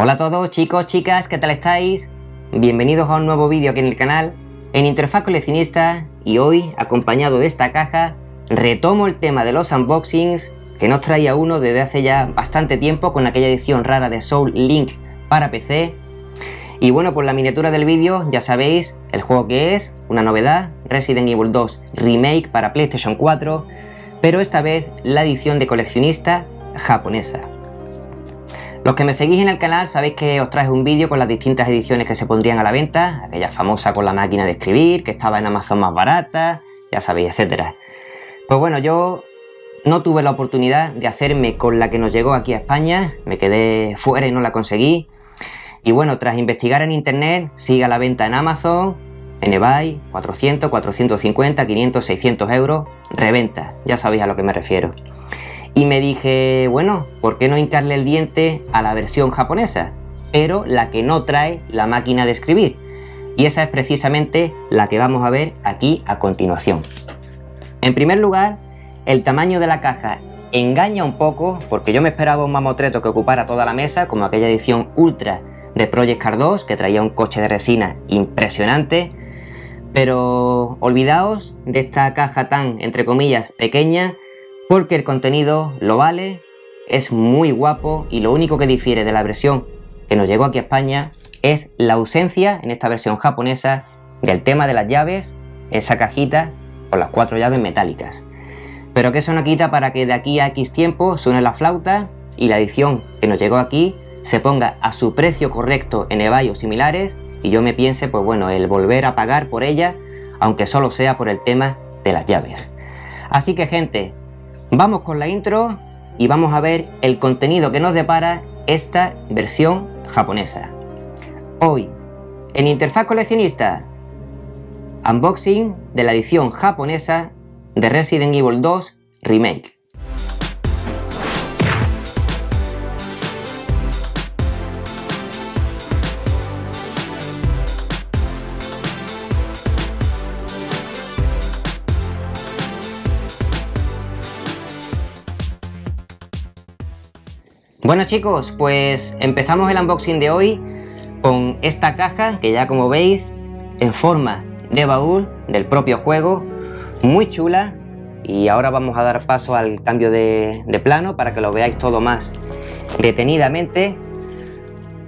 Hola a todos chicos, chicas, ¿qué tal estáis? Bienvenidos a un nuevo vídeo aquí en el canal, en Interfaz Coleccionista, y hoy, acompañado de esta caja, retomo el tema de los unboxings que nos traía uno desde hace ya bastante tiempo con aquella edición rara de Soul Link para PC. Y bueno, por la miniatura del vídeo ya sabéis el juego que es, una novedad, Resident Evil 2 Remake para PlayStation 4, pero esta vez la edición de coleccionista japonesa. Los que me seguís en el canal sabéis que os traje un vídeo con las distintas ediciones que se pondrían a la venta, aquella famosa con la máquina de escribir, que estaba en Amazon más barata, ya sabéis, etcétera. Pues bueno, yo no tuve la oportunidad de hacerme con la que nos llegó aquí a España, me quedé fuera y no la conseguí. Y bueno, tras investigar en internet, sigue a la venta en Amazon, en eBay, 400, 450, 500, 600 euros, reventa, ya sabéis a lo que me refiero. Y me dije, bueno, ¿por qué no hincarle el diente a la versión japonesa? Pero la que no trae la máquina de escribir. Y esa es precisamente la que vamos a ver aquí a continuación. En primer lugar, el tamaño de la caja engaña un poco porque yo me esperaba un mamotreto que ocupara toda la mesa, como aquella edición ultra de Project Card 2 que traía un coche de resina impresionante. Pero olvidaos de esta caja tan, entre comillas, pequeña porque el contenido lo vale, es muy guapo y lo único que difiere de la versión que nos llegó aquí a España es la ausencia en esta versión japonesa del tema de las llaves, esa cajita con las cuatro llaves metálicas. Pero que eso no quita para que de aquí a X tiempo suene la flauta y la edición que nos llegó aquí se ponga a su precio correcto en eBay o similares y yo me piense, pues bueno, el volver a pagar por ella, aunque solo sea por el tema de las llaves. Así que gente, Vamos con la intro y vamos a ver el contenido que nos depara esta versión japonesa. Hoy, en Interfaz Coleccionista, unboxing de la edición japonesa de Resident Evil 2 Remake. Bueno chicos, pues empezamos el unboxing de hoy con esta caja que ya como veis en forma de baúl del propio juego, muy chula. Y ahora vamos a dar paso al cambio de, plano para que lo veáis todo más detenidamente.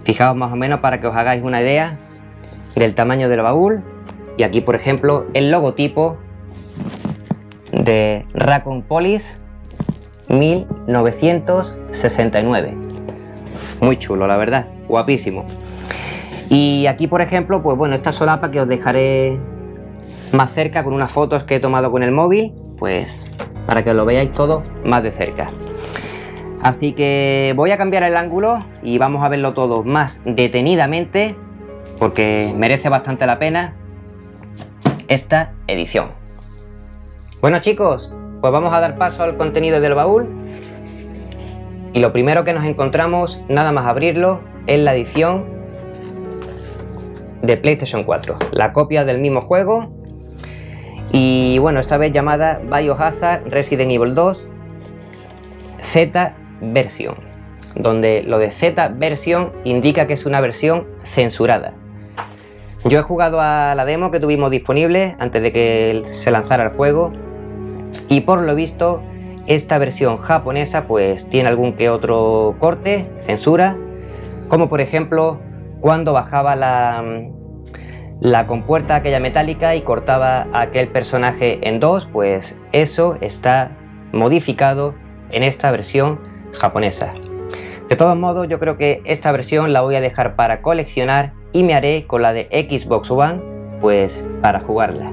Fijaos más o menos para que os hagáis una idea del tamaño del baúl. Y aquí por ejemplo el logotipo de Raccoon Police 1969. Muy chulo, la verdad, guapísimo. Y aquí, por ejemplo, pues bueno, esta solapa que os dejaré más cerca con unas fotos que he tomado con el móvil, pues para que lo veáis todo más de cerca. Así que voy a cambiar el ángulo y vamos a verlo todo más detenidamente porque merece bastante la pena esta edición. Bueno chicos, pues vamos a dar paso al contenido del baúl. Y lo primero que nos encontramos, nada más abrirlo, es la edición de PlayStation 4. La copia del mismo juego. Y bueno, esta vez llamada Biohazard Resident Evil 2 Z versión. Donde lo de Z versión indica que es una versión censurada. Yo he jugado a la demo que tuvimos disponible antes de que se lanzara el juego y por lo visto esta versión japonesa pues tiene algún que otro corte, censura, como por ejemplo cuando bajaba la, la compuerta aquella metálica y cortaba a aquel personaje en dos, pues eso está modificado en esta versión japonesa. De todos modos, yo creo que esta versión la voy a dejar para coleccionar y me haré con la de Xbox One, pues para jugarla.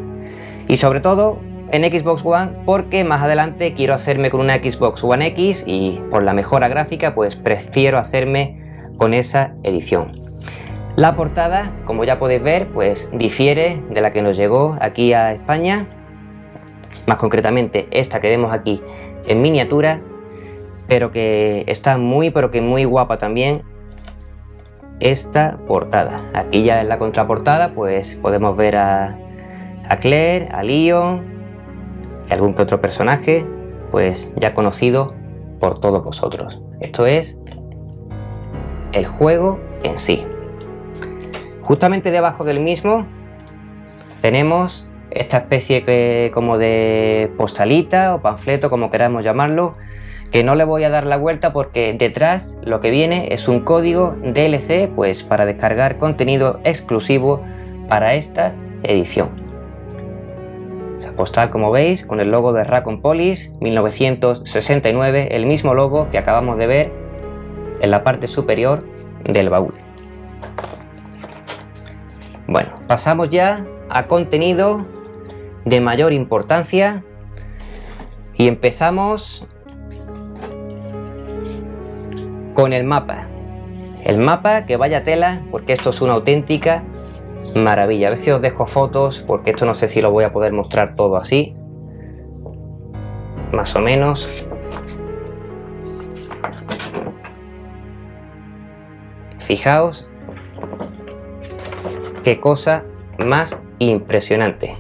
Y sobre todo, en Xbox One porque más adelante quiero hacerme con una Xbox One X y por la mejora gráfica pues prefiero hacerme con esa edición. La portada, como ya podéis ver, pues difiere de la que nos llegó aquí a España, más concretamente esta que vemos aquí en miniatura, pero que está muy pero que muy guapa también esta portada. Aquí ya en la contraportada pues podemos ver a, a Claire, a Leon, y algún que otro personaje, pues ya conocido por todos vosotros. Esto es el juego en sí. Justamente debajo del mismo tenemos esta especie que, como de postalita o panfleto, como queramos llamarlo, que no le voy a dar la vuelta porque detrás lo que viene es un código DLC pues para descargar contenido exclusivo para esta edición. Postal como veis con el logo de Raccoon Police 1969, el mismo logo que acabamos de ver en la parte superior del baúl. Bueno, pasamos ya a contenido de mayor importancia y empezamos con el mapa. El mapa que vaya tela porque esto es una auténtica maravilla. A ver si os dejo fotos porque esto no sé si lo voy a poder mostrar todo así. Más o menos. Fijaos qué cosa más impresionante.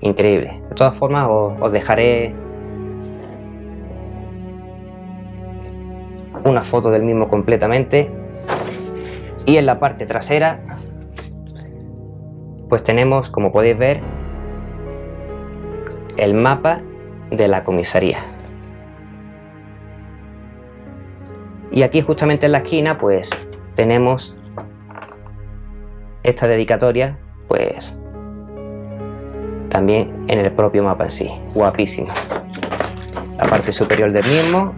Increíble. De todas formas os, dejaré una foto del mismo completamente. Y en la parte trasera pues tenemos, como podéis ver, el mapa de la comisaría. Y aquí justamente en la esquina pues tenemos esta dedicatoria pues también en el propio mapa en sí, guapísimo. La parte superior del mismo.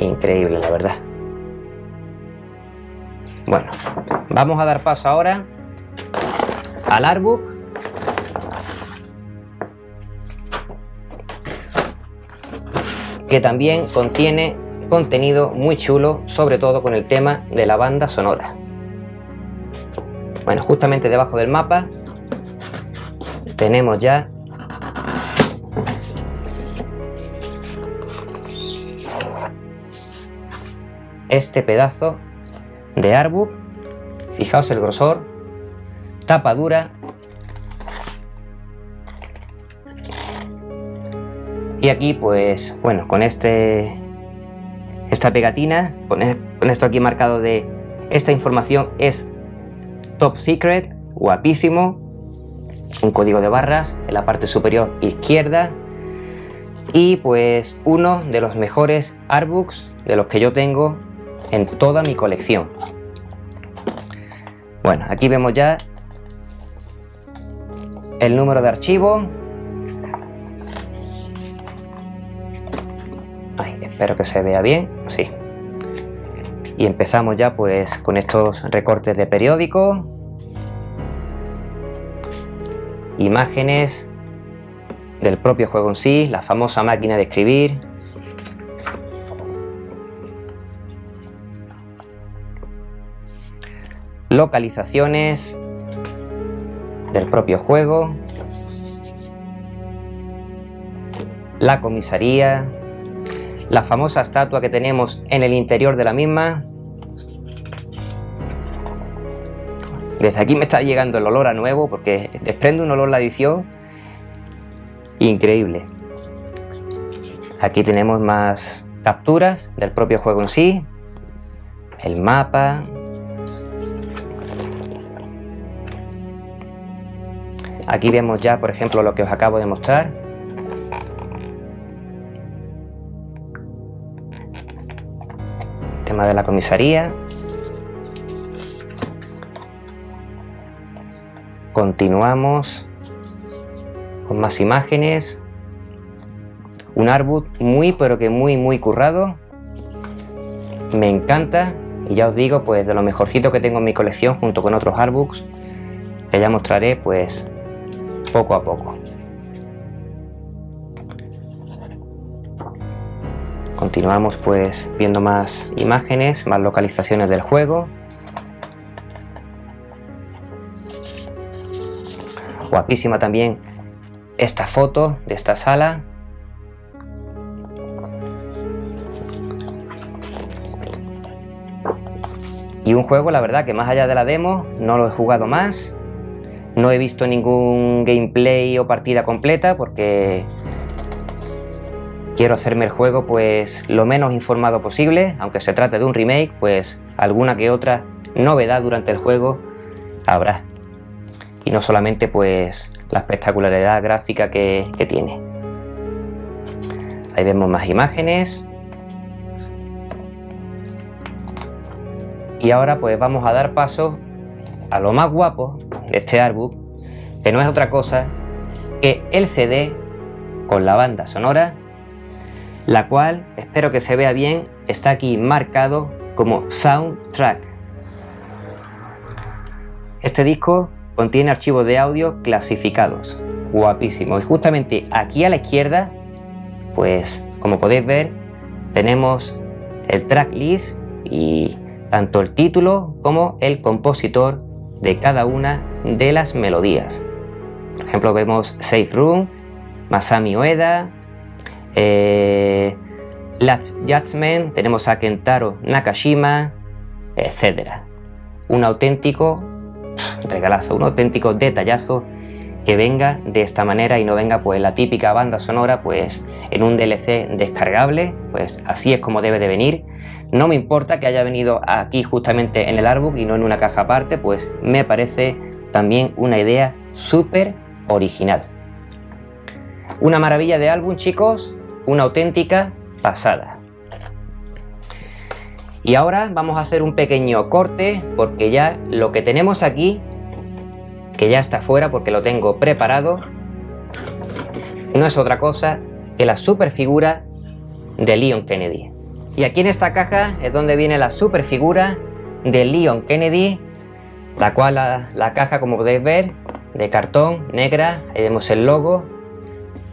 Increíble, la verdad. Bueno, vamos a dar paso ahora al artbook que también contiene contenido muy chulo, sobre todo con el tema de la banda sonora. Bueno, justamente debajo del mapa tenemos ya este pedazo de artbook. Fijaos el grosor, tapa dura Y aquí pues bueno, con este esta pegatina, con, esto aquí marcado de esta información es top secret, guapísimo, un código de barras en la parte superior izquierda y pues uno de los mejores artbooks de los que yo tengo en toda mi colección. Bueno, aquí vemos ya el número de archivo, espero que se vea bien, sí. Y empezamos ya pues con estos recortes de periódico, imágenes del propio juego en sí, la famosa máquina de escribir, localizaciones del propio juego, la comisaría, la famosa estatua que tenemos en el interior de la misma. Desde aquí me está llegando el olor a nuevo porque desprende un olor la edición increíble. Aquí tenemos más capturas del propio juego en sí, el mapa. Aquí vemos ya, por ejemplo, lo que os acabo de mostrar, tema de la comisaría. Continuamos con más imágenes. Un artbook muy pero que muy muy currado. Me encanta y ya os digo pues de lo mejorcito que tengo en mi colección junto con otros artbooks que ya mostraré pues poco a poco. Continuamos pues viendo más imágenes, más localizaciones del juego. Guapísima también esta foto de esta sala. Y un juego, la verdad, que más allá de la demo, no lo he jugado más. No he visto ningún gameplay o partida completa porque quiero hacerme el juego pues lo menos informado posible, aunque se trate de un remake, pues alguna que otra novedad durante el juego habrá. Y no solamente pues la espectacularidad gráfica que, tiene. Ahí vemos más imágenes. Y ahora pues vamos a dar paso a lo más guapo de este artbook, que no es otra cosa que el CD con la banda sonora, la cual, espero que se vea bien, está aquí marcado como soundtrack. Este disco contiene archivos de audio clasificados, guapísimo. Y justamente aquí a la izquierda, pues como podéis ver, tenemos el tracklist y tanto el título como el compositor de cada una de las melodías. Por ejemplo, vemos Safe Room, Masami Ueda, eh, Last Judgment, tenemos a Kentaro Nakashima, etc. Un auténtico regalazo, un auténtico detallazo que venga de esta manera y no venga pues la típica banda sonora pues en un DLC descargable, pues así es como debe de venir. No me importa que haya venido aquí justamente en el artbook y no en una caja aparte, pues me parece también una idea súper original. Una maravilla de álbum chicos, una auténtica pasada. Y ahora vamos a hacer un pequeño corte porque ya lo que tenemos aquí que ya está fuera porque lo tengo preparado, no es otra cosa que la superfigura de Leon Kennedy. Y aquí en esta caja es donde viene la superfigura de Leon Kennedy, la cual la, caja, como podéis ver, de cartón negra, ahí vemos el logo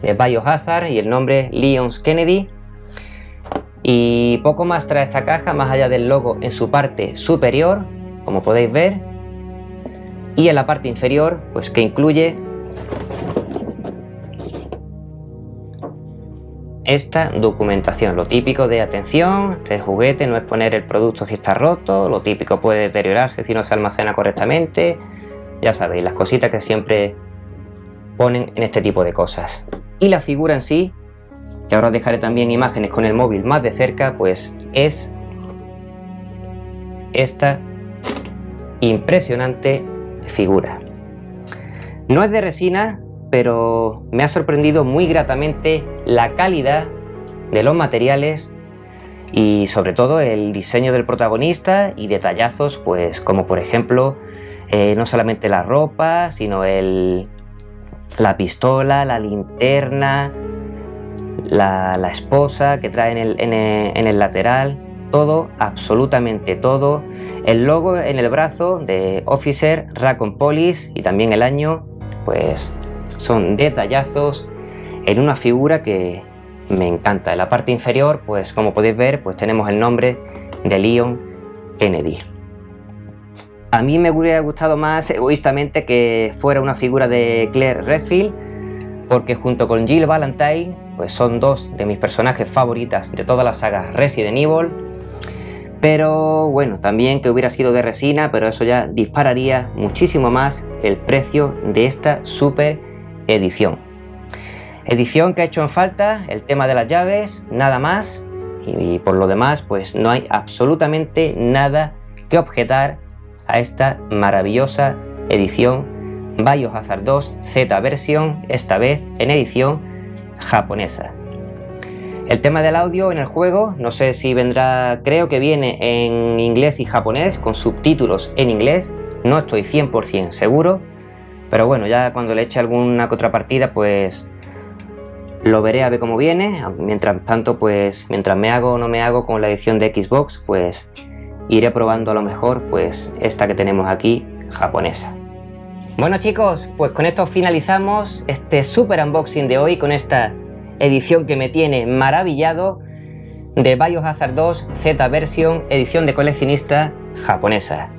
de Biohazard y el nombre Leon Kennedy. Y poco más trae esta caja, más allá del logo en su parte superior, como podéis ver, y en la parte inferior pues que incluye esta documentación, lo típico de atención, este juguete no es poner el producto si está roto, lo típico puede deteriorarse si no se almacena correctamente, ya sabéis, las cositas que siempre ponen en este tipo de cosas. Y la figura en sí, que ahora os dejaré también imágenes con el móvil más de cerca, pues es esta impresionante figura. No es de resina, pero me ha sorprendido muy gratamente la calidad de los materiales y sobre todo el diseño del protagonista y detallazos, pues como por ejemplo eh, no solamente la ropa, sino el, la pistola, la linterna, la, esposa que trae en el lateral, todo, absolutamente todo. El logo en el brazo de Officer Raccoon Police y también el año, pues son detallazos en una figura que me encanta. En la parte inferior, pues como podéis ver, pues tenemos el nombre de Leon Kennedy. A mí me hubiera gustado más egoístamente que fuera una figura de Claire Redfield, porque junto con Jill Valentine, pues son dos de mis personajes favoritas de toda la saga Resident Evil pero bueno, también que hubiera sido de resina, pero eso ya dispararía muchísimo más el precio de esta super edición. Edición que ha hecho en falta el tema de las llaves, nada más, y por lo demás pues no hay absolutamente nada que objetar a esta maravillosa edición Biohazard 2 Z versión, esta vez en edición japonesa. El tema del audio en el juego, no sé si vendrá, creo que viene en inglés y japonés, con subtítulos en inglés, no estoy 100% seguro, pero bueno, ya cuando le eche alguna contrapartida, pues lo veré a ver cómo viene. Mientras tanto, pues mientras me hago o no me hago con la edición de Xbox, pues iré probando a lo mejor pues esta que tenemos aquí, japonesa. Bueno chicos, pues con esto finalizamos este super unboxing de hoy con esta edición que me tiene maravillado de Biohazard 2 Z versión edición de coleccionista japonesa.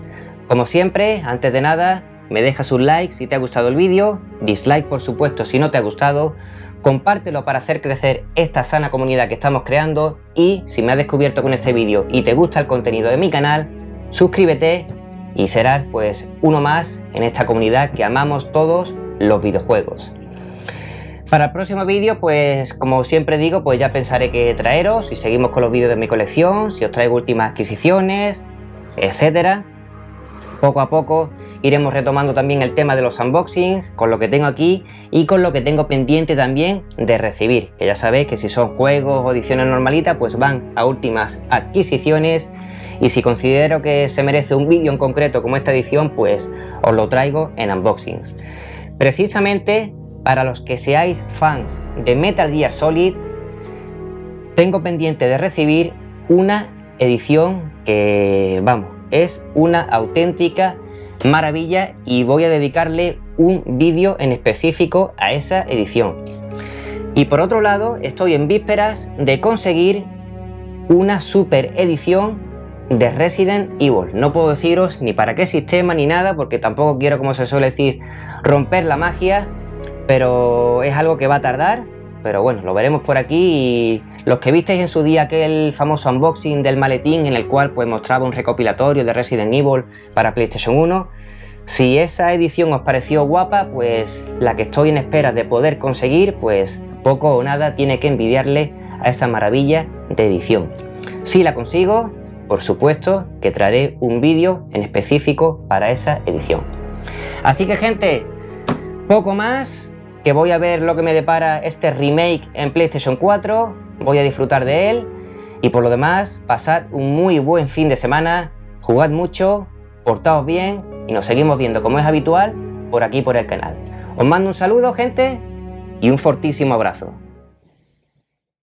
Como siempre, antes de nada, me dejas un like si te ha gustado el vídeo, dislike por supuesto si no te ha gustado, compártelo para hacer crecer esta sana comunidad que estamos creando y si me has descubierto con este vídeo y te gusta el contenido de mi canal, suscríbete y serás pues uno más en esta comunidad que amamos todos los videojuegos. Para el próximo vídeo, pues como siempre digo, pues ya pensaré qué traeros, si seguimos con los vídeos de mi colección, si os traigo últimas adquisiciones, etcétera. Poco a poco iremos retomando también el tema de los unboxings, con lo que tengo aquí y con lo que tengo pendiente también de recibir, que ya sabéis que si son juegos o ediciones normalitas, pues van a últimas adquisiciones y si considero que se merece un vídeo en concreto como esta edición, pues os lo traigo en unboxings. Precisamente para los que seáis fans de Metal Gear Solid, tengo pendiente de recibir una edición que, vamos, es una auténtica maravilla y voy a dedicarle un vídeo en específico a esa edición. Y por otro lado, estoy en vísperas de conseguir una super edición de Resident Evil. No puedo deciros ni para qué sistema ni nada, porque tampoco quiero, como se suele decir, romper la magia, pero es algo que va a tardar. Pero bueno, lo veremos por aquí y los que visteis en su día aquel famoso unboxing del maletín en el cual pues mostraba un recopilatorio de Resident Evil para PlayStation 1, si esa edición os pareció guapa, pues la que estoy en espera de poder conseguir, pues poco o nada tiene que envidiarle a esa maravilla de edición. Si la consigo, por supuesto que traeré un vídeo en específico para esa edición. Así que gente, poco más, que voy a ver lo que me depara este remake en PlayStation 4, voy a disfrutar de él y por lo demás, pasad un muy buen fin de semana, jugad mucho, portaos bien y nos seguimos viendo como es habitual por aquí por el canal. Os mando un saludo gente y un fortísimo abrazo.